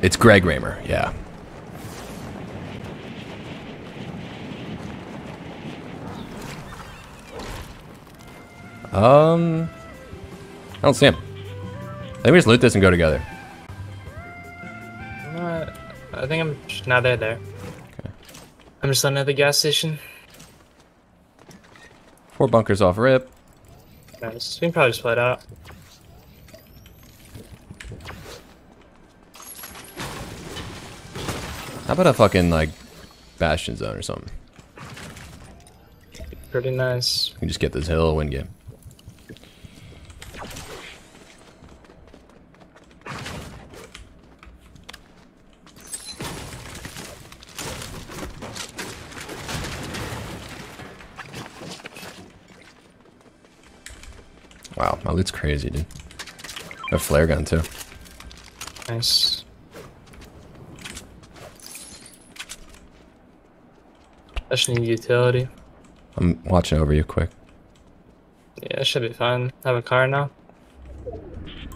It's Greg Raymer, yeah. Um, I don't see him. I think we just loot this and go together. Uh, I think I'm just, now they're there. I'm just landing at the gas station. Four bunkers off rip. Nice. We can probably just split out. How about a fucking like bastion zone or something? Pretty nice. We can just get this hill, win game. Wow, my loot's crazy, dude. A flare gun too. Nice. I should need utility. I'm watching over you quick. Yeah, it should be fine. I have a car now.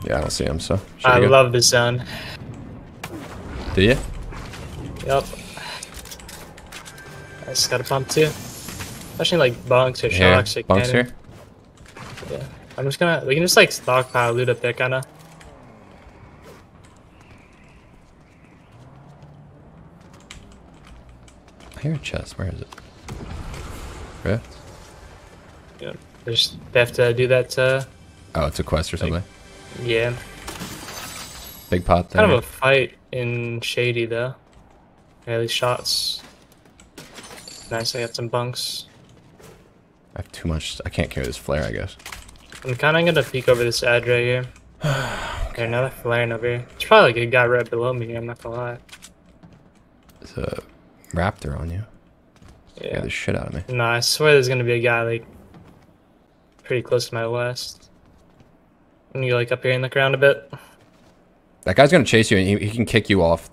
Yeah, I don't see him, so. I love this zone. Do you? Yep. I just got a pump too. Especially like bunks or Here, shocks or bunks cannon. here. Yeah. I'm just gonna we can just like stockpile loot up there kinda. I chest. Where is it? Rift? Yeah. There's they have to do that uh Oh, it's a quest or something. yeah. Big pot there. Kind of a fight in shady though. Yeah, these shots. Nice, I got some bunks. I have too much. I can't carry this flare, I guess. I'm kinda gonna peek over this edge right here. okay, another flaring over here. It's probably like a guy right below me, I'm not gonna lie. A raptor on you. Yeah, the shit out of me. No, I swear there's gonna be a guy like pretty close to my west. And you like up here in the ground a bit. That guy's gonna chase you, and he, he can kick you off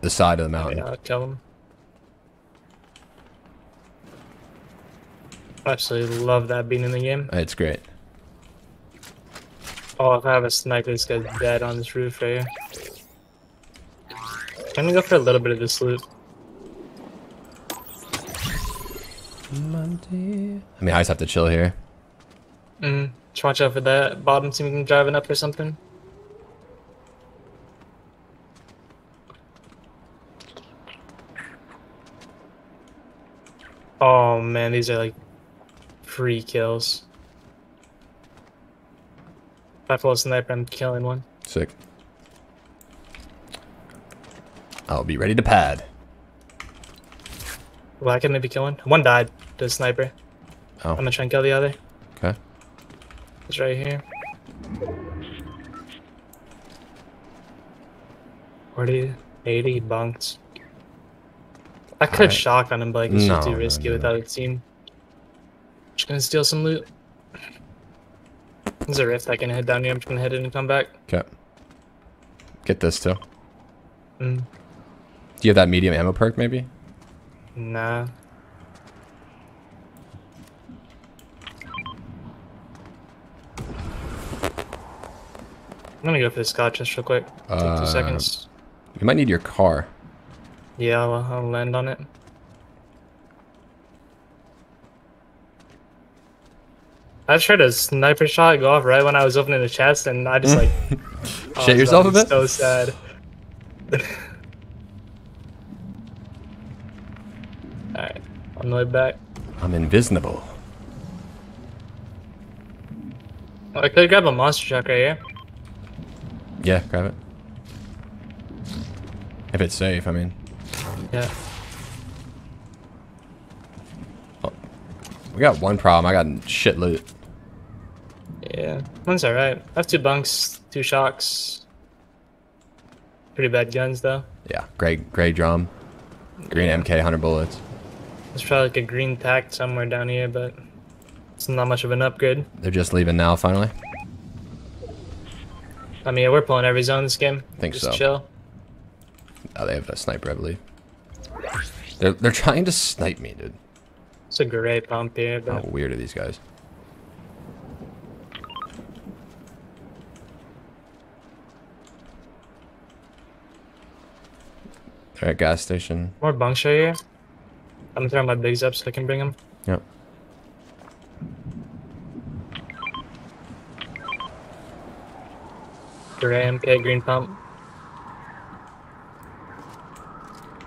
the side of the mountain. Yeah, I'll kill him. Absolutely love that being in the game. It's great. Oh, if I have a sniper, this guy's dead on this roof right here. I'm gonna go for a little bit of this loot. I mean, I just have to chill here. Mm, just watch out for that bottom team driving up or something. Oh man, these are like free kills. If I pull a sniper, I'm killing one. Sick. I'll be ready to pad. Well, I can maybe kill one. One died to a sniper. Oh. I'm gonna try and kill the other. Okay. It's right here. 40, 80 bunks. I could Alright. on him, but like, it's No, just too no, risky no, without a team. Just gonna steal some loot. There's a rift I can head down here. I'm just gonna head in and come back. Okay. Get this too. Mm, Do you have that medium ammo perk, maybe? Nah. I'm gonna go for the scotch just real quick. Take Uh, two seconds. You might need your car. Yeah, I'll, I'll land on it. I tried a sniper shot go off right when I was opening the chest, and I just like Shit yourself a bit? So sad. on the way back. I'm invisible. Oh, I could grab a monster truck right here. Yeah, grab it. If it's safe, I mean. Yeah. Oh, we got one problem. I got shit loot. Yeah, one's alright. I have two bunks, two shocks. Pretty bad guns though. Yeah, gray gray drum, green Yeah. MK, 100 bullets. There's probably like a green tack somewhere down here, but it's not much of an upgrade. They're just leaving now, finally. I mean, yeah, we're pulling every zone this game. Think Just so. chill. Oh, they have a sniper, I believe. They're they're trying to snipe me, dude. It's a great pump here, How weird are these guys? They're gas station. More bunks here. I'm throwing my bigs up so I can bring them. Yep. Gray MK, green pump.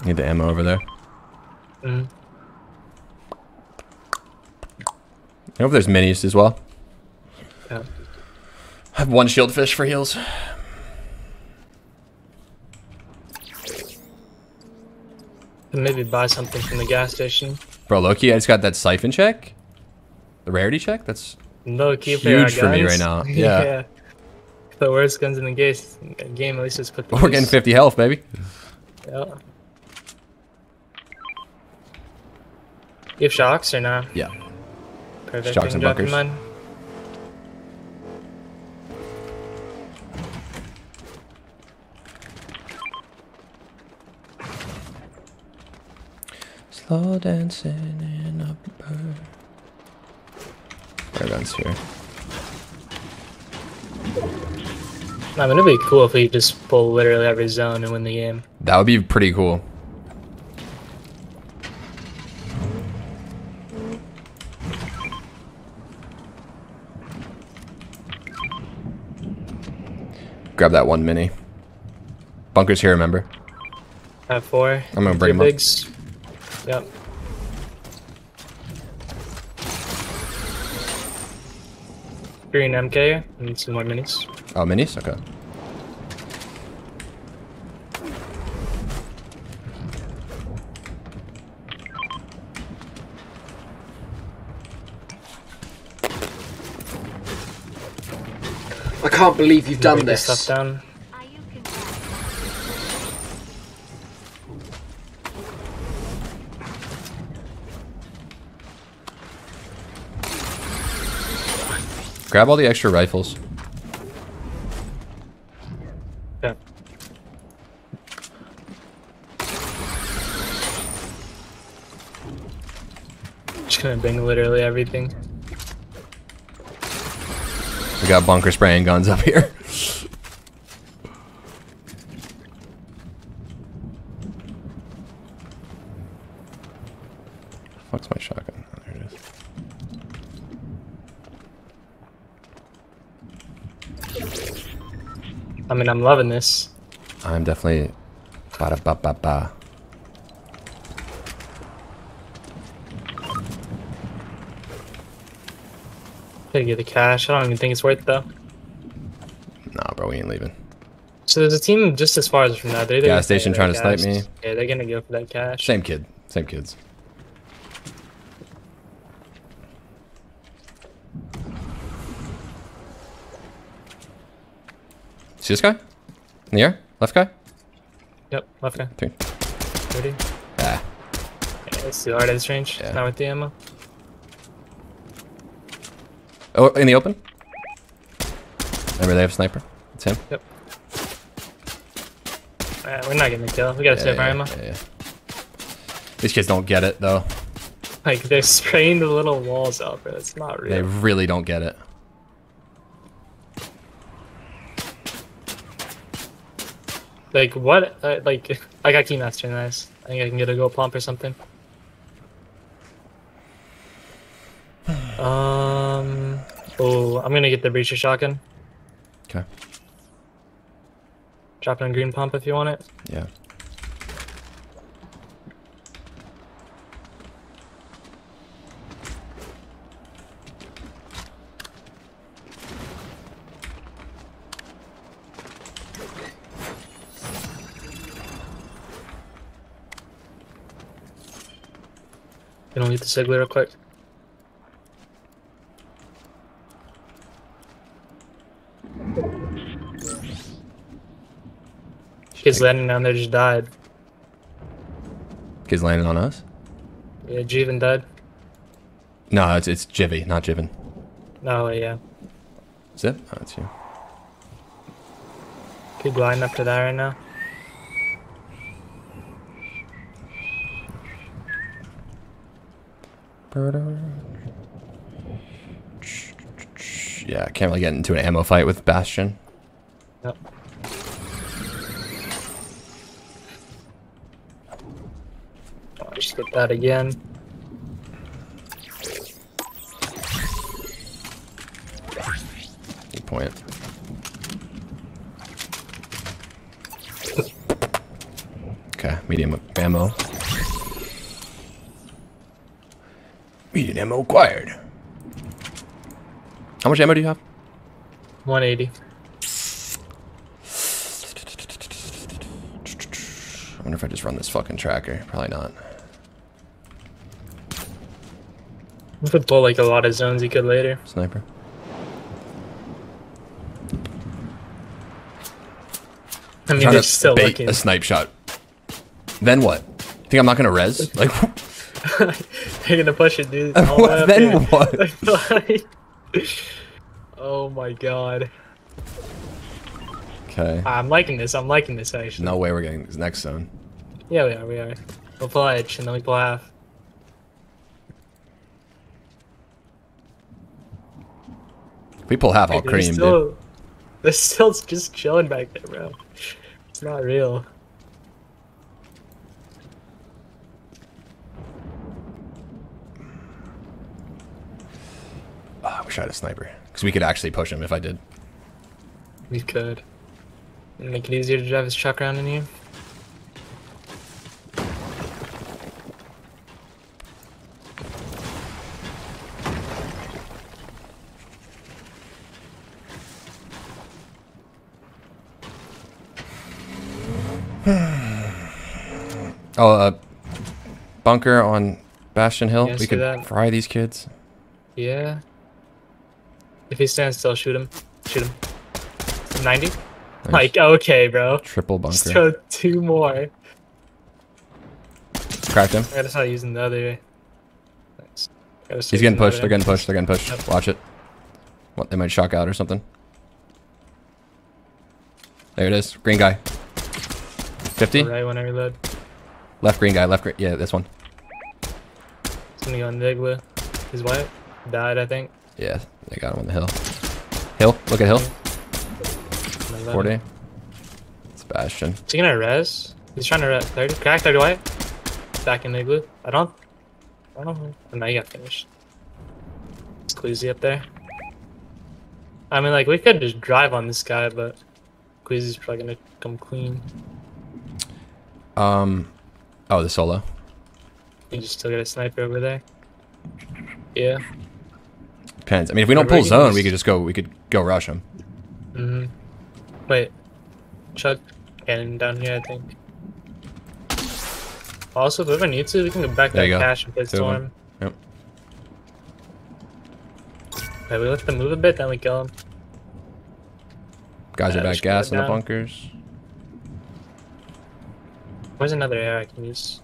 Need the ammo over there. Mm. I hope there's minis as well. Yeah. I have one shield fish for heals. And maybe buy something from the gas station. Bro, Loki, I just got that siphon check. The rarity check? That's No key for, Huge for me right now. Yeah. yeah. The worst guns in the game. Game at least just put. we're getting 50 health, baby. Yeah. You have shocks or not? Yeah. Perfect. Shocks and drop bunkers. mine. Slow dancing in a bird. Air guns here. I mean, it'd be cool if we just pull literally every zone and win the game. That would be pretty cool. Grab that one mini. Bunkers here, remember? I have four. I'm gonna Two bring 'em up. Bigs. Yep. Green MK and some more minis. Oh, minis? Okay. I can't believe you've done this this. stuff down. Grab all the extra rifles. Yeah. Just gonna bring literally everything. We got bunker spraying guns up here. Fuck's my shotgun? Oh, there it is. I mean, I'm loving this. I'm definitely ba ba ba ba. Gotta get the cash. I don't even think it's worth it though. Nah, bro, we ain't leaving. So there's a team just as far as from that. They're Gas station trying to snipe me. Yeah, they're gonna go for that cash. Same kid, same kids. See this guy? In the air? Left guy? Yep, left guy. Three. 30. Ah. Yeah, it's too hard at this range. Yeah. Not with the ammo. Oh, in the open? Remember they have a sniper? It's him. Yep. Alright, we're not getting the kill. We gotta save our ammo. yeah, yeah. These kids don't get it though. Like they're spraying the little walls out, bro. It's not real. They really don't get it. Like what? Uh, like I got keymaster. Nice. I think I can get a gold pump or something. Um. Oh, I'm gonna get the breacher shotgun. Okay. Drop it on green pump if you want it. Yeah. Gonna leave the Sigler real quick. Kids landing down there just died. Kids landing on us? Yeah, Jeevan died. No, it's it's Jivy, not Jiven. No, yeah. Zip? Oh, it's you. Kid gliding up to that right now. Yeah, I can't really get into an ammo fight with Bastion. Yep. I'll just get that again. Good point. Okay, medium ammo. Medium ammo acquired. How much ammo do you have? 180. I wonder if I just run this fucking tracker. Probably not. We could pull like a lot of zones you could later. Sniper. I mean, they're to still bait looking. a snipe shot. Then what? Think I'm not gonna res? Like, They're gonna push it, dude. all up then here. what? oh my god. Okay. I'm liking this. I'm liking this actually. No way we're getting this next zone. Yeah, we are. We are. We'll pull edge and then we pull half. If we pull half, They're cream, dude. still, They're still just chilling back there, bro. It's not real. I wish I had a sniper. Because we could actually push him if I did. We could. Make it easier to drive his truck around in here. Oh, uh, bunker on Bastion Hill. Yeah, we could that? fry these kids. Yeah. If he stands still, shoot him. Shoot him. 90? Nice. Like, okay, bro. Triple bunker. throw two more. Cracked him. I gotta start using the other. Nice. He's getting pushed. They're getting pushed. They're getting pushed. Yep. Watch it. What? They might shock out or something. There it is. Green guy. 50? Right when I reload. Left green guy. Left green. Yeah, this one. It's gonna go on Nigla. His wife died, I think. Yeah, they got him on the hill. Hill. Look at hill. 40. Sebastian. Is he gonna res? He's trying to res. 30. Crack 30 white. Back in the Igloo. I don't. I don't know. Oh, no, he got finished. It's Queasy up there. I mean, like, we could just drive on this guy, but Queasy's probably gonna come clean. Um. Oh, the solo. You just still got a sniper over there. Yeah. Depends. I mean, if we don't pull zone, we could just go. We could go rush him. Mm hmm. Wait. Chuck cannon down here, I think. Also, if we ever need to, we can go back There to cash and play Two storm. Yep. Okay, we let them move a bit, then we kill them. Guys Yeah, are back just gas in the bunkers. Where's another air I can use?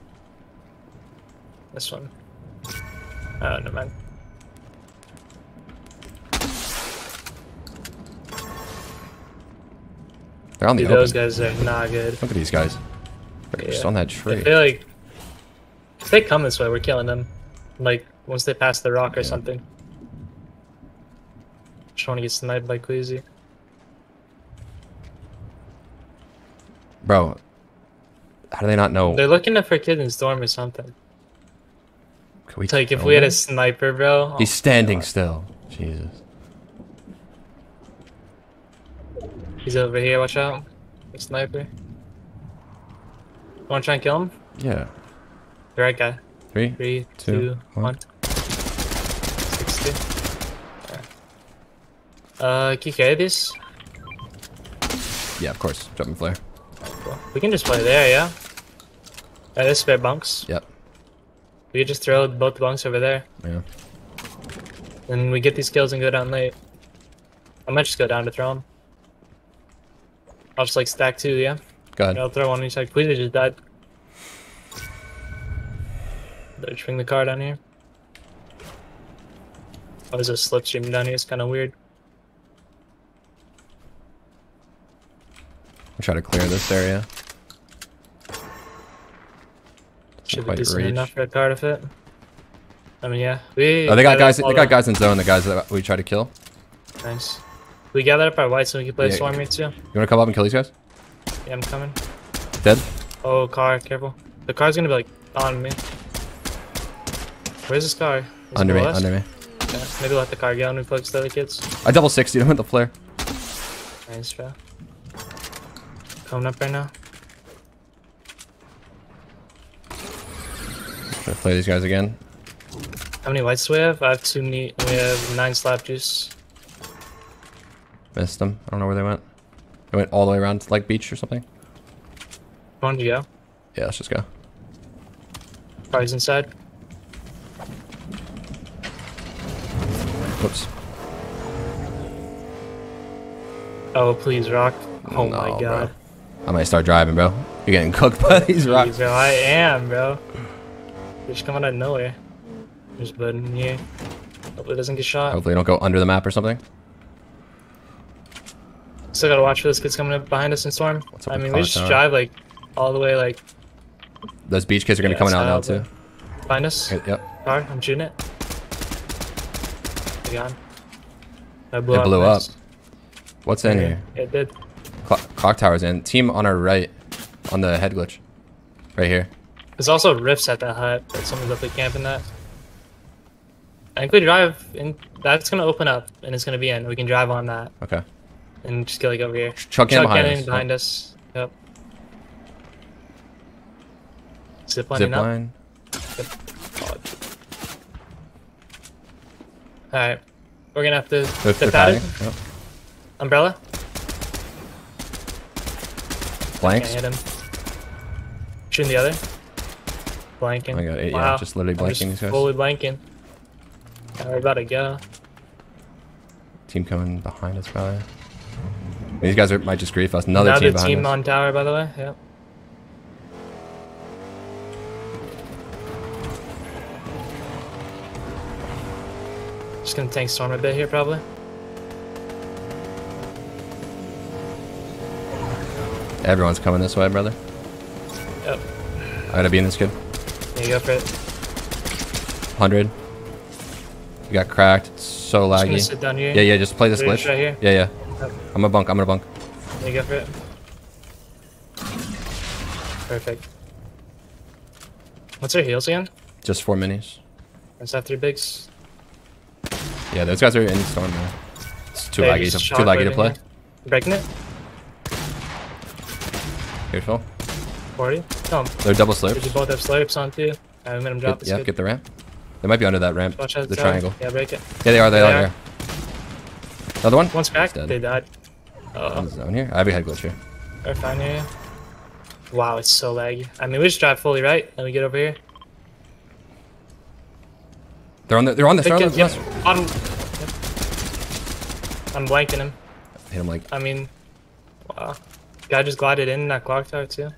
This one. Oh, never mind. They're on the Dude, open. those guys are not good. Look at these guys. They're just on that I tree. feel like if they come this way, we're killing them. Like once they pass the rock or Yeah. something. Just want to get sniped by Queasy. Bro, how do they not know? They're looking for Kid in Storm or something. Can we It's like if we had a sniper, bro. oh He's standing God. still. Jesus. He's over here. Watch out. The sniper. Want to try and kill him? Yeah. The right guy. Three. Three, Two, two, one. one. Sixty. Uh, can you carry this? Yeah, of course. Jumping flare. Cool. We can just play there, yeah. Uh, there's spare bunks. Yep. We could just throw both bunks over there, Yeah. and we get these kills and go down late. I might just go down to throw them. I'll just like stack two, yeah. Go Yeah, ahead. I'll throw one on each side. Please, just died. Just bring the car down here? Oh, there's a slipstream down here. It's kind of weird. I'll try to clear this area. Should be decent reach. enough for a car to fit. I mean, yeah. We Oh, they got guys. They got guys in zone. The guys that we try to kill. Nice. We gathered up our whites so we can play Yeah. storm here too. You wanna come up and kill these guys? Yeah, I'm coming. Dead. Oh, car, careful. The car's gonna be like On me. Where's this car? Is Under me, under me. Yeah, maybe let the car go and we focus the other kids. I double 60 him with the flare. Nice, bro. Coming up right now. Try to play these guys again. How many whites do we have? I have two neat. We have nine slap juice. Missed them. I don't know where they went. They went all the way around to like beach or something. Did you go? Yeah, let's just go. Car's inside. Whoops. Oh, please, Rock. Oh No, my bro. god. I might start driving, bro. You're getting cooked by these rocks. Jeez, bro, I am, bro. They're just coming out of nowhere. Just button here. Hopefully it doesn't get shot. Hopefully you don't go under the map or something. Still gotta watch for those kids coming up behind us in storm. What's up I mean, we just drive like all the way like Those beach kids are gonna Yeah, be coming out now too. behind us. Okay, Yep. Car, I'm shooting it. Got him. I blew It up. blew nice. up. What's in here? It did. Clock, clock tower's in. Team on our right, on the head glitch, right here. There's also rifts at that hut, but someone's definitely camping that. I think we drive in. That's gonna open up, and it's gonna be in. We can drive on that Okay. And just get like over here. Chuck in Chuck behind cannon us. behind us. Yep. Zip Zip lining up. line. All right, we're gonna have to They're, the padding. Yep. umbrella. Blanks. hit him. Shooting the other. Blanking. Oh my god, yeah, wow. just literally blanking these guys. Fully blanking. Yeah, we're about to go. Team coming behind us probably. These guys are, might just grief us. Another, Another team behind team us. on tower, by the way. Yep. Just gonna tank storm a bit here, probably. Everyone's coming this way, brother. Yep. I gotta be in this kid. There you go for it. 100. You got cracked. It's so laggy. sit down here. Yeah, yeah, just play this glitch. right here? Yeah, yeah. Yep. I'm gonna bunk, I'm gonna bunk. You go for it. Perfect. What's our heals again? Just four minis. Is that three bigs. Yeah, those guys are in storm now. It's too Yeah, laggy, to, too laggy to play. here. Breaking it? Careful. 40? Come on. They're double Did you both have slurps on too? I made him drop Get, yeah, kid. get the ramp. They might be under that ramp. Watch out the triangle. Yeah, break it. Yeah, they are. They, They are. are. Another one. One's cracked. dead. They died. Uh, One's down here. I have a head glitch here. they're fine here. Wow, it's so laggy. I mean, we just drive fully right, then we get over here. They're on the. They're on this. They're on Yep. On, yep. I'm blanking him. Hit him like. I mean, wow. Guy just glided in that clock tower too.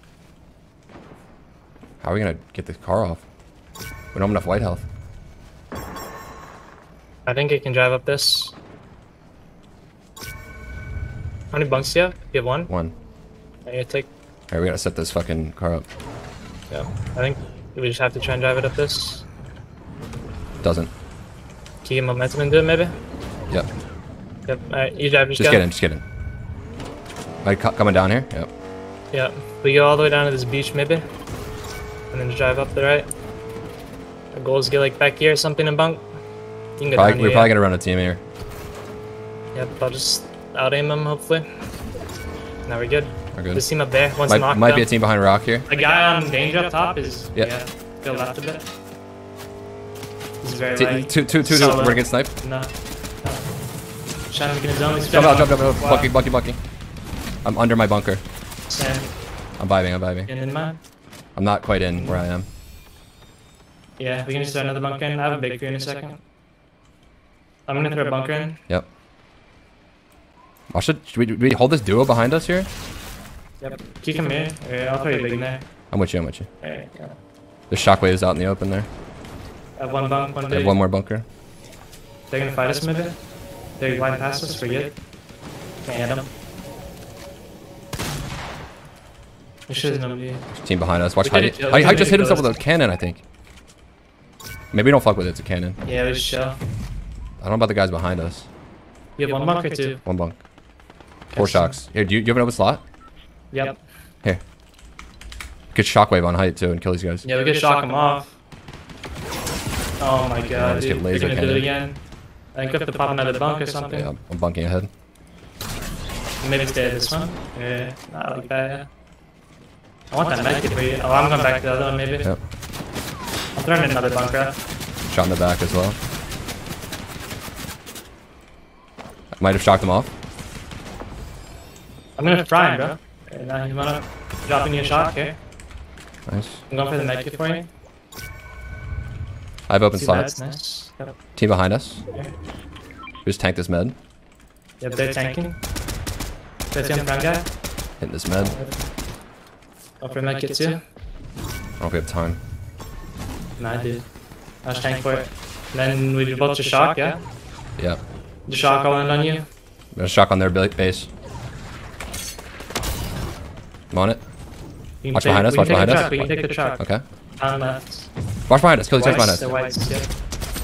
How are we gonna get this car off? We don't have enough white health. I think it can drive up this. How many bunks do you have? You have one? One. I gotta take. Alright, we gotta set this fucking car up. Yeah. I think we just have to try and drive it up this. Doesn't. Can you get momentum into it maybe? Yep. Yep. Alright, you drive, just, Just go. get in. Just get in. Like coming down here. Yep. Yep. We go all the way down to this beach maybe. And then just drive up the right. Our goal is to get like back here or something and bunk. You can go Probably, down we're here. probably gonna run a team here. Yep, I'll just out aim them hopefully. Now we're good. We're good. This team up there, one's Might, knocked might be a team behind rock here. The guy on danger up top is Yeah. yeah. Go left a bit. He's very T- light. two, two, two, two. Solo. We're gonna get sniped. No. Trying to zone. Jump out, jump out, wow. jump out. Bucky, Bucky, Bucky. I'm under my bunker. Sand I'm vibing, I'm vibing. in mine. I'm not quite in where I am. Yeah, we can just throw another bunker in. I have a big for you in a second. I'm gonna throw a bunker in. Yep. Watch it. Should we, do we hold this duo behind us here? Yep. Keep him here. Yeah, I'll throw you big in there. I'm with you, I'm with you. Go. There's shockwaves out in the open there. I have one bunk, one big. have one more bunker. They're gonna fight us maybe? They're gliding past us, good. Can't hit them. We should have known. Team behind us. Watch We Heidi. did it, Joe. Heidi, We Heidi did just it, hit himself with a cannon, I think. Maybe don't fuck with it. It's a cannon. Yeah, we chill. I don't know about the guys behind us. You have one bunk or two? One bunk. Four shocks. Here, do you, do you have an open slot? Yep. Here. Get shockwave on height too and kill these guys. Yeah, we could shock them off. Oh my god, just dude. get They're laser gonna do it cannon. again. I think we have to pop another bunk or something. Yeah, I'm bunking ahead. Maybe stay at this one. Yeah, not like that, yeah. I want that medkit for you. Oh, I'm going back to the other one, maybe. Yep. I'll throw in another bunker. Shot in the back as well. Might have shocked him off. I'm gonna try him, bro. Okay, now you wanna drop in your shot, okay? Nice. I'm going for the medkit for you. I have open Too bad, slots. nice. Yep. Team behind us. Okay. Just tank this med. Yep, they're tanking. That's young front guy. Hitting this med. Go for medkit too. I don't know if we have time. Nah, I did. I was tank for it. And then we both just shock, yeah? Yeah. The shock all in on you. There's a shock on their ba- base. I'm on it. Watch take- behind us, watch behind us. We can take the truck. Okay. Left. Watch behind us. Kill these guys behind us. whites, yeah.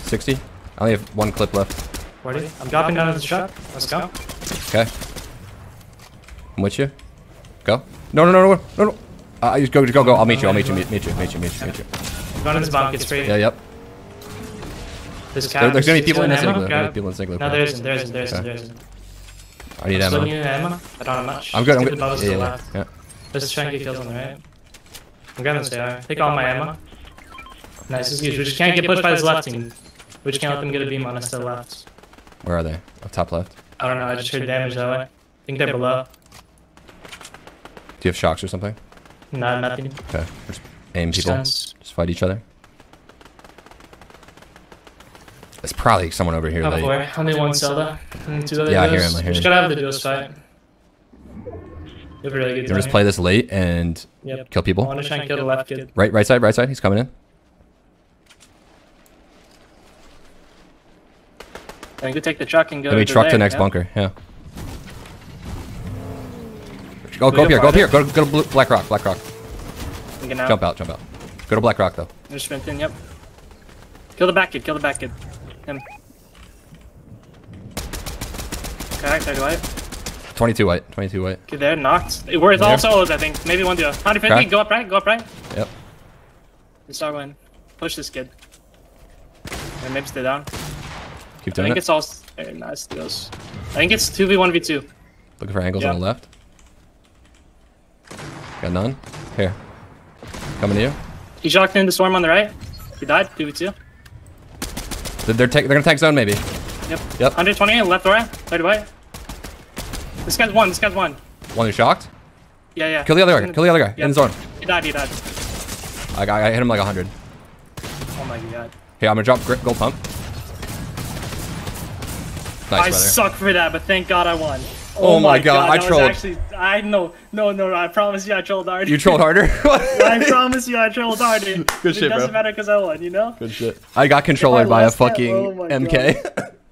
60. I only have one clip left. 40. I'm dropping down to the truck. Let's go. Okay. I'm with you. Go. No, no, no, no, no, no. Uh, you go, go, go. I'll meet you. I'll meet you. Meet, meet you. Meet you. Meet you. Meet you. Going to this bunk. It's free. Yeah. Yep. This There, there's gonna be people in this igloo. There's gonna be people in this igloo. No, there isn't. There isn't. There isn't. Okay. There isn't. I need Still ammo. need ammo? I don't have much. I'm good. I'm good. Yeah, yeah, yeah. Let's try and get kills on the right. I'm grabbing this AR. Take all my ammo. Nice, this is huge. We just can't get pushed by this left team. We just can't let them get a beam on us to the left. Where are they? Up top left. I don't know, I just heard damage that way. I think they're below. Do you have shocks or something? Nah, nothing. Okay. Just aim people. Just fight each other. There's probably someone over here. Top That four. Only one Zelda. And two other Yeah, I hear duos. him, I hear We just him. gotta have the duos fight. We have a really good you team just play this late and Yep. kill I people. wanna try and kill the left kid. Right, right side, right side. He's coming in. And we could take the truck and go Then we to truck to there, next yeah? bunker. Yeah. Go, We go up go here. Go up here. Go, to- go to Blue- Black Rock. Black Rock. We can now. Jump out. Jump out. Go to Black Rock though. They're sprinting, yep. Kill the back kid, kill the back kid. Him. Okay, 30 white. 22 white. 22 white. Okay, they're knocked. It works all solos, I think. Maybe one duo. 150, Crack. go up right, go up right. Yep. Let's start win. Push this kid. And maybe stay down. Keep doing it. I think it. it's all very nice deals. I think it's 2v1v2. Looking for angles Yeah. on the left. Got none. Here. Coming to you. He shocked in the storm on the right. He died, 2v2. They're they're, they're gonna tank zone maybe. Yep. Yep. 120, left or right, 30 white. This guy's one, this guy's one. One who's shocked. Yeah, yeah. Kill the other guy. Kill the other guy. Yep. In the zone. He died, he died. I, I, I hit him like 100. Oh my god. Here, I'm gonna drop grip, gold pump. Nice, I brother. suck for that, but thank God I won. Oh my God, I that was trolled. Actually, I no, no, no. I promise you, I trolled harder. You trolled harder. I promise you, I trolled hard. Dude. Good it shit, doesn't bro. matter because I won. You know. Good shit. I got controlled by a that- fucking oh MK.